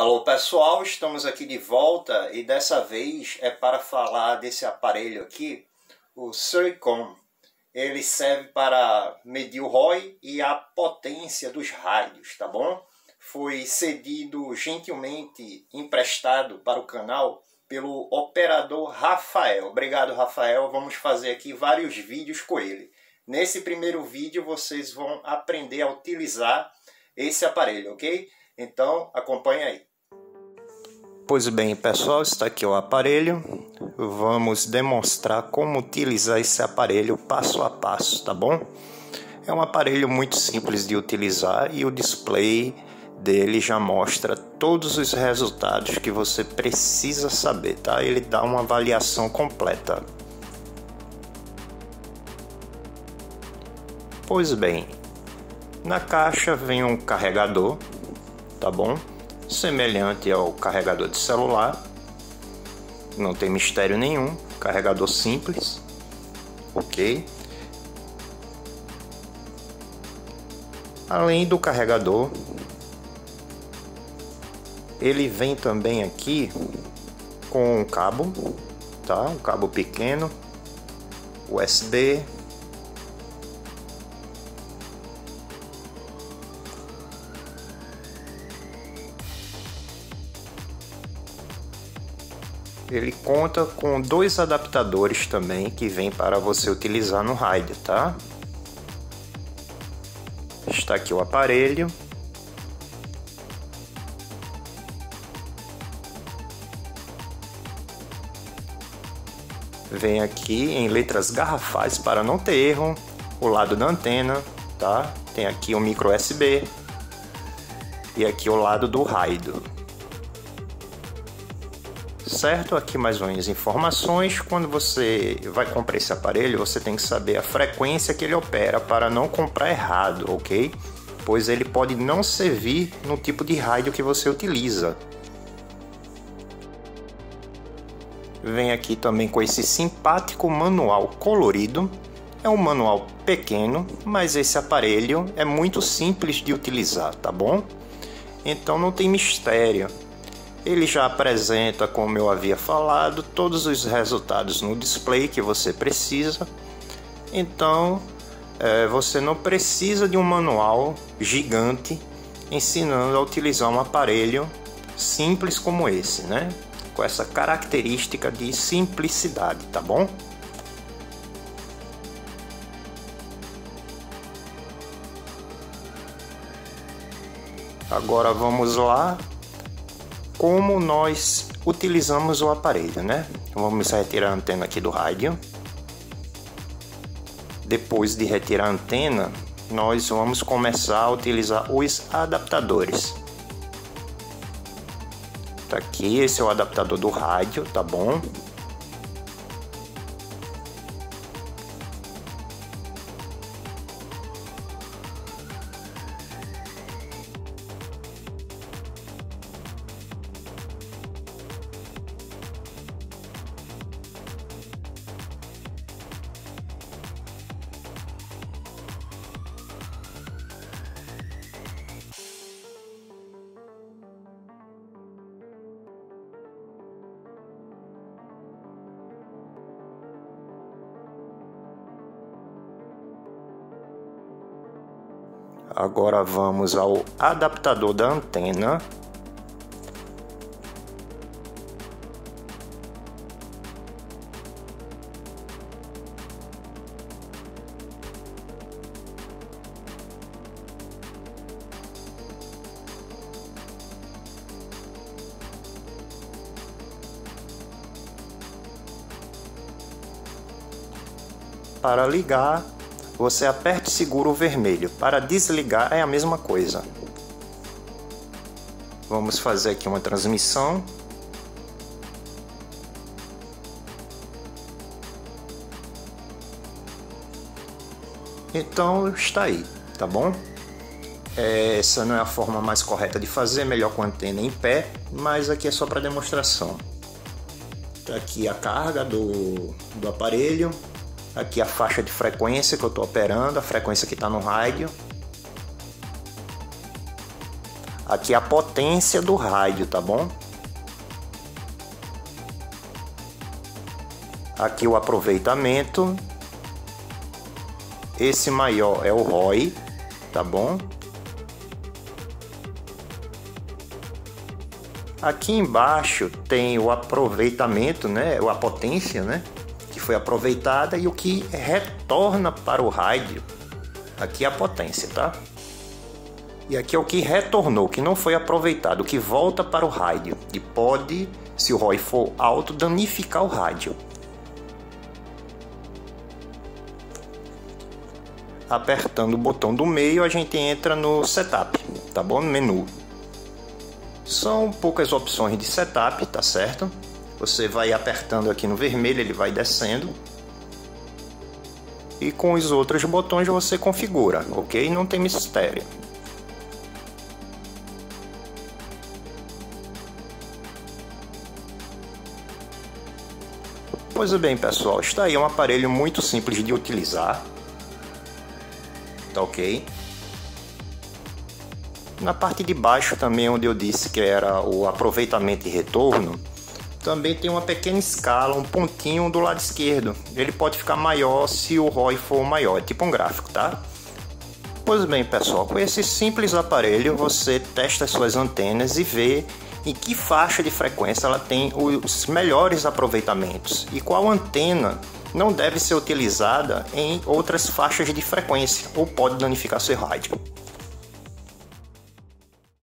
Alô pessoal, estamos aqui de volta e dessa vez é para falar desse aparelho aqui, o Suricom. Ele serve para medir o ROI e a potência dos raios, tá bom? Foi cedido gentilmente emprestado para o canal pelo operador Rafael. Obrigado Rafael, vamos fazer aqui vários vídeos com ele. Nesse primeiro vídeo vocês vão aprender a utilizar esse aparelho, ok? Então acompanha aí. Pois bem, pessoal, está aqui o aparelho. Vamos demonstrar como utilizar esse aparelho passo a passo, tá bom? É um aparelho muito simples de utilizar e o display dele já mostra todos os resultados que você precisa saber, tá? Ele dá uma avaliação completa. Pois bem, na caixa vem um carregador, tá bom? Semelhante ao carregador de celular. Não tem mistério nenhum, carregador simples, ok? Além do carregador, ele vem também aqui com um cabo, tá? Um cabo pequeno, USB Ele conta com dois adaptadores também que vem para você utilizar no rádio, tá? Está aqui o aparelho. Vem aqui em letras garrafais para não ter erro o lado da antena, tá? Tem aqui o micro USB e aqui o lado do raio certo? Aqui mais umas informações. Quando você vai comprar esse aparelho, você tem que saber a frequência que ele opera para não comprar errado, ok? Pois ele pode não servir no tipo de rádio que você utiliza. Vem aqui também com esse simpático manual colorido. É um manual pequeno, mas esse aparelho é muito simples de utilizar, tá bom? Então não tem mistério. Ele já apresenta, como eu havia falado, todos os resultados no display que você precisa. Então, é, você não precisa de um manual gigante ensinando a utilizar um aparelho simples como esse, né? Com essa característica de simplicidade, tá bom? Agora vamos lá como nós utilizamos o aparelho, né? Vamos retirar a antena aqui do rádio. Depois de retirar a antena, nós vamos começar a utilizar os adaptadores. Tá aqui, esse é o adaptador do rádio, tá bom? Agora vamos ao adaptador da antena. Para ligar, você aperta e segura o vermelho. Para desligar é a mesma coisa. Vamos fazer aqui uma transmissão. Então está aí, tá bom? Essa não é a forma mais correta de fazer, melhor com a antena em pé, mas aqui é só para demonstração. Tá aqui a carga do, do aparelho, Aqui a faixa de frequência que eu estou operando, a frequência que está no rádio. Aqui a potência do rádio, tá bom? Aqui o aproveitamento. Esse maior é o ROI, tá bom? Aqui embaixo tem o aproveitamento, né? A potência, né? Foi aproveitada e o que retorna para o rádio. Aqui é a potência, tá? E aqui é o que retornou, que não foi aproveitado, que volta para o rádio. E pode, se o ROI for alto, danificar o rádio. Apertando o botão do meio, a gente entra no setup, tá bom? No menu. São poucas opções de setup, tá certo? Você vai apertando aqui no vermelho, ele vai descendo. E com os outros botões você configura, ok? Não tem mistério. Pois bem, pessoal, está aí um aparelho muito simples de utilizar. Tá ok? Na parte de baixo também, onde eu disse que era o aproveitamento e retorno, também tem uma pequena escala, um pontinho do lado esquerdo. Ele pode ficar maior se o ROI for maior, é tipo um gráfico, tá? Pois bem, pessoal, com esse simples aparelho você testa as suas antenas e vê em que faixa de frequência ela tem os melhores aproveitamentos e qual antena não deve ser utilizada em outras faixas de frequência ou pode danificar seu rádio.